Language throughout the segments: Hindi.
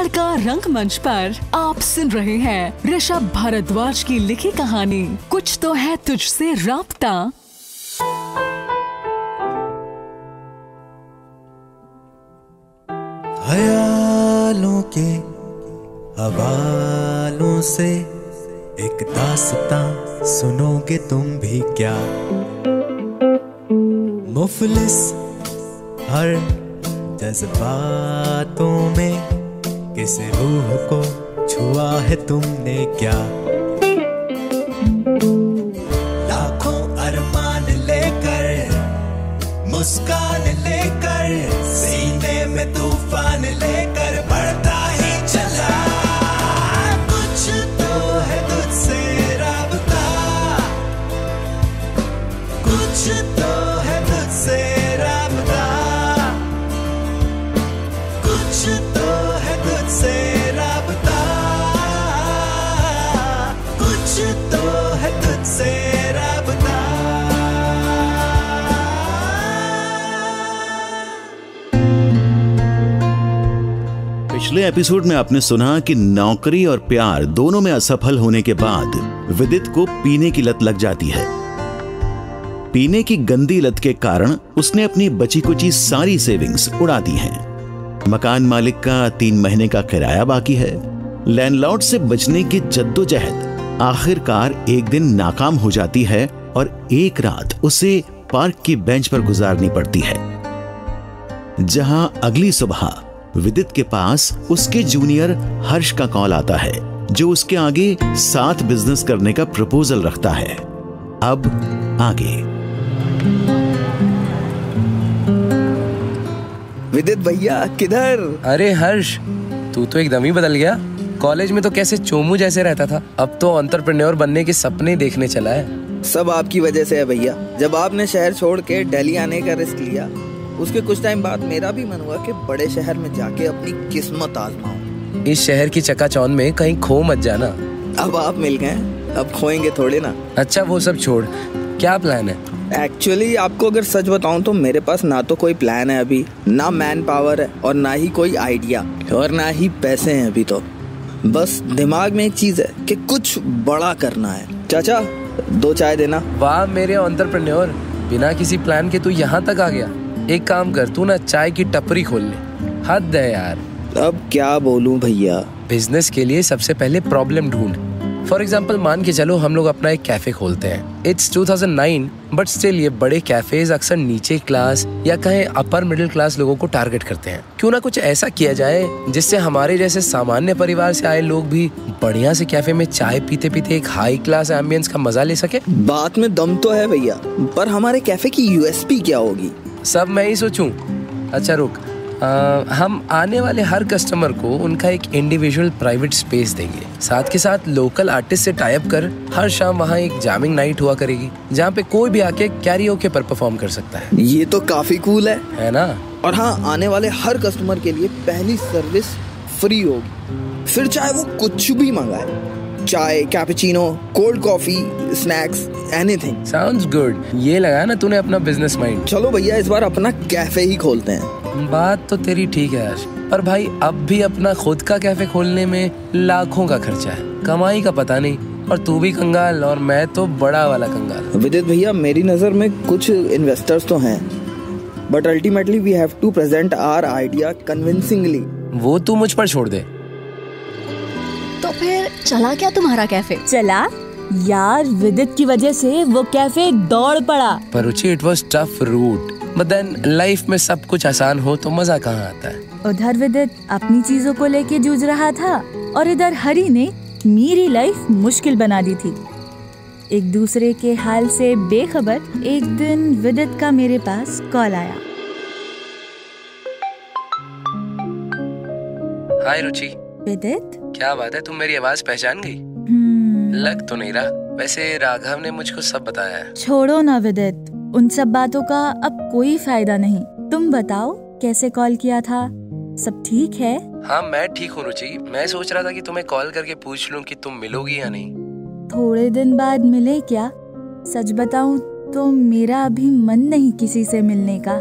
तड़का रंगमंच पर आप सुन रहे हैं ऋषभ भारद्वाज की लिखी कहानी, कुछ तो है तुझसे राबता। ख्यालों के हवालों से एक दास्तां सुनोगे तुम भी क्या? मुफलिस हर जज्बातों में किस रूह को छुआ है तुमने क्या? लाखों अरमान लेकर, मुस्कान लेकर, सीने में तूफ़ान लेकर बढ़ता ही चला। कुछ तो है तुझसे पिछले एपिसोड में आपने सुना कि नौकरी और प्यार दोनों में असफल होने के बाद विदित को पीने की लत लग जाती है। पीने की गंदी लत के कारण उसने अपनी बची कुची सारी सेविंग्स उड़ा दी हैं। मकान मालिक का तीन महीने का किराया बाकी है। लैंडलॉर्ड से बचने की जद्दोजहद आखिरकार एक दिन नाकाम हो जाती है और एक रात उसे पार्क की बेंच पर गुजारनी पड़ती है। जहाँ अगली सुबह विदित के पास उसके जूनियर हर्ष का कॉल आता है जो उसके आगे साथ बिज़नेस करने का प्रपोजल रखता है। अब आगे। विदित भैया किधर? अरे हर्ष तू तो एकदम ही बदल गया। कॉलेज में तो कैसे चोमू जैसे रहता था। अब तो अंतरप्रेन्योर बनने के सपने देखने चला है। सब आपकी वजह से है भैया। जब आपने शहर छोड़ के दिल्ली आने का रिस्क लिया उसके कुछ टाइम बाद मेरा भी मन हुआ कि बड़े शहर में जाके अपनी किस्मत आजमाऊं। इस शहर की चकाचौंध में कहीं खो मत जाना। अब आप मिल गए अब खोएँगे थोड़े ना। अच्छा वो सब छोड़। क्या प्लान है? एक्चुअली आपको अगर सच बताऊँ तो मेरे पास ना तो कोई प्लान है अभी ना मैन पावर है और ना ही कोई आइडिया और ना ही पैसे हैं अभी तो। बस दिमाग में एक चीज़ है कि कुछ बड़ा करना है। चाचा दो चाय देना। वाह मेरे अंतरप्रेन्योर बिना किसी प्लान के तू यहाँ तक आ गया। एक काम कर तू ना चाय की टपरी खोल ले। हद है यार। अब क्या बोलूँ भैया? बिज़नेस के लिए सबसे पहले प्रॉब्लम ढूंढ। फॉर एग्ज़ाम्पल मान के चलो हम लोग अपना एक कैफ़े खोलते हैं। इट्स 2009 बट स्टिल ये बड़े कैफेज अक्सर नीचे क्लास या कहें अपर मिडिल क्लास लोगों को टारगेट करते हैं। क्यों ना कुछ ऐसा किया जाए जिससे हमारे जैसे सामान्य परिवार से आए लोग भी बढ़िया से कैफ़े में चाय पीते पीते एक हाई क्लास एम्बियंस का मज़ा ले सके। बात में दम तो है भैया पर हमारे कैफ़े की यूएसपी क्या होगी? सब मैं ही सोचूं। अच्छा रुक। आ, हम आने वाले हर कस्टमर को उनका एक इंडिविजुअल प्राइवेट स्पेस देंगे। साथ के साथ लोकल आर्टिस्ट से टाइप कर हर शाम वहाँ एक जामिंग नाइट हुआ करेगी जहाँ पे कोई भी आके कैरियोके पर परफॉर्म कर सकता है। ये तो काफ़ी कूल है। है ना? और हाँ आने वाले हर कस्टमर के लिए पहली सर्विस फ्री होगी। फिर चाहे वो कुछ भी मंगाए। चाय cappuccino cold coffee snacks anything sounds good ये लगा ना तूने अपना बिज़नेस माइंड चलो भैया इस बार अपना कैफ़े ही खोलते हैं। बात तो तेरी ठीक है यार पर भाई अब भी अपना खुद का कैफ़े खोलने में लाखों का खर्चा है कमाई का पता नहीं और तू भी कंगाल और मैं तो बड़ा वाला कंगाल। विदित भैया मेरी नज़र में कुछ इन्वेस्टर्स तो हैं but ultimately we have to present our idea convincingly वो तू मुझ पर छोड़ दे। तो फिर चला क्या तुम्हारा कैफ़े? चला? यार विदित की वजह से वो कैफ़े दौड़ पड़ा। पर Ruchi it was tough route but then life में सब कुछ आसान हो तो मज़ा कहाँ आता है? उधर विदित अपनी चीज़ों को लेके जूझ रहा था और इधर हरी ने मेरी लाइफ मुश्किल बना दी थी। एक दूसरे के हाल से बेखबर एक दिन विदित का मेरे पास कॉल आया। हाय रुचि। विदित? क्या बात है? तुम मेरी आवाज़ पहचान गई? हम्म, लग तो नहीं रहा। वैसे राघव ने मुझको सब बताया है। छोड़ो ना विदित। उन सब बातों का अब कोई फ़ायदा नहीं। तुम बताओ कैसे कॉल किया था? सब ठीक है? हाँ मैं ठीक हूँ रुचि। मैं सोच रहा था कि तुम्हें कॉल करके पूछ लूँ कि तुम मिलोगी या नहीं। थोड़े दिन बाद मिले क्या? सच बताऊँ तो मेरा अभी मन नहीं किसी से मिलने का।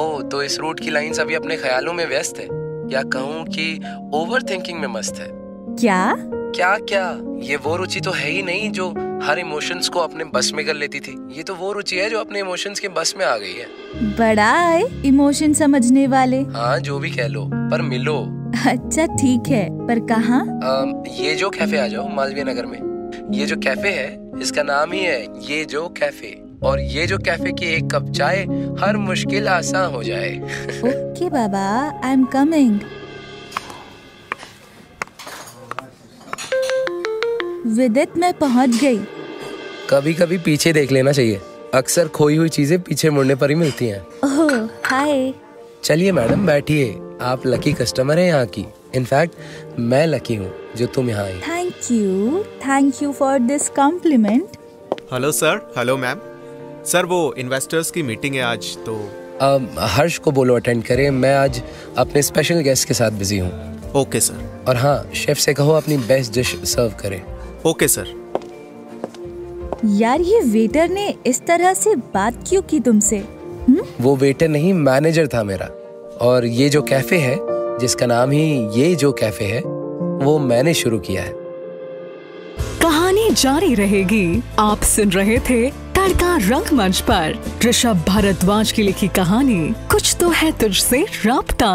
ओह तो इस रूट की लाइन अभी अपने ख्यालों में व्यस्त है? या कहूँ कि ओवर थिंकिंग में मस्त है? क्या? क्या क्या? ये वो रुचि तो है ही नहीं जो हर इमोशंस को अपने बस में कर लेती थी। ये तो वो रुचि है जो अपने इमोशंस के बस में आ गई है। बड़ा है इमोशन समझने वाले। हाँ जो भी कह लो पर मिलो। अच्छा ठीक है। पर कहाँ? अम, ये जो कैफ़े आ जाओ मालवीय नगर में। ये जो कैफ़े है इसका नाम ही है ये जो कैफ़े और ये जो कैफ़े की एक कप चाय हर मुश्किल आसान हो जाए। ओके बाबा आई एम कमिंग विदित मैं पहुँच गई। कभी कभी पीछे देख लेना चाहिए। अक्सर खोई हुई चीज़ें पीछे मुड़ने पर ही मिलती हैं। ओह हाय। चलिए मैडम बैठिए। आप लकी कस्टमर हैं यहाँ की। इनफैक्ट मैं लकी हूँ जो तुम यहाँ आई। Thank you thank you for this compliment hello sir hello ma'am sir वो इन्वेस्टर्स की मीटिंग है आज तो अम, हर्ष को बोलो अटेंड करें। मैं आज अपने स्पेशल गेस्ट के साथ बिज़ी हूँ। ओके सर और हाँ शेफ से कहो अपनी बेस्ट डिश सर्व करे। Okay sir. यार ये वेटर ने इस तरह से बात क्यों की तुमसे? वो वेटर नहीं मैनेजर था मेरा। और ये जो कैफ़े है जिसका नाम ही ये जो कैफ़े है वो मैंने शुरू किया है। कहानी जारी रहेगी। आप सुन रहे थे तड़का रंगमंच पर। ऋषभ भारद्वाज की लिखी कहानी कुछ तो है तुझसे राबता।